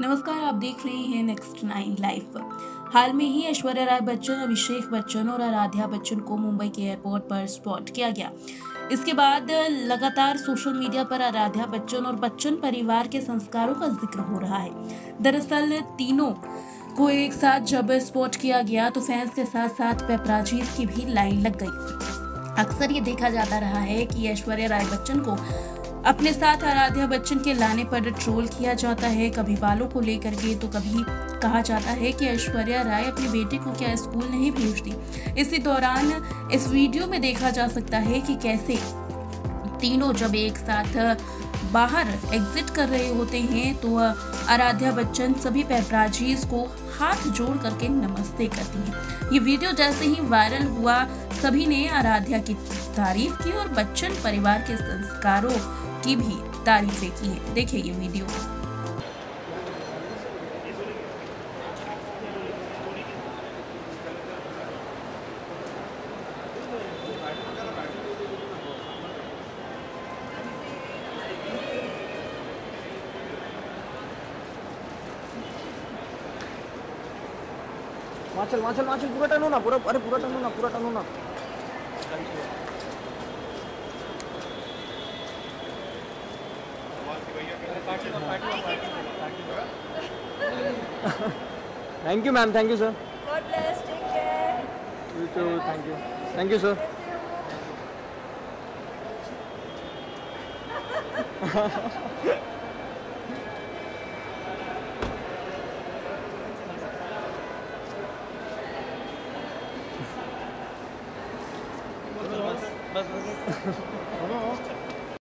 नमस्कार, आप देख रहे हैं नेक्स्ट नाइन लाइव हाल में ही ऐश्वर्या राय बच्चन अभिषेक बच्चन और आराध्या बच्चन को मुंबई के एयरपोर्ट पर स्पॉट किया गया। इसके बाद लगातार सोशल मीडिया पर आराध्या बच्चन और बच्चन परिवार के संस्कारों का ज़िक्र हो रहा है। दरअसल तीनों को एक साथ जब स्पॉट किया गया तो फैंस के साथ साथ पेपराजीज की भी लाइन लग गई। अक्सर ये देखा जाता रहा है कि ऐश्वर्या राय बच्चन को अपने साथ आराध्या बच्चन के लाने पर ट्रोल किया जाता है। कभी बालों को लेकर के तो कभी कहा जाता है कि ऐश्वर्या राय अपने बेटे को क्या स्कूल नहीं भेजती। इसी दौरान इस वीडियो में देखा जा सकता है कि कैसे तीनों जब एक साथ बाहर एग्जिट कर रहे होते हैं तो आराध्या बच्चन सभी पैपराजीज को हाथ जोड़ करके नमस्ते करती हैं। ये वीडियो जैसे ही वायरल हुआ, सभी ने आराध्या की तारीफ़ की और बच्चन परिवार के संस्कारों की भी तारीफें की है। देखिए ये वीडियो। वहाँ चल वहाँ चल वहाँ चल पूरा टर्न हो ना पूरा, अरे पूरा टर्न हो ना पूरा टर्न हो ना thank you ma'am thank you sir God bless. Take care. You too thank you thank you sir बस बस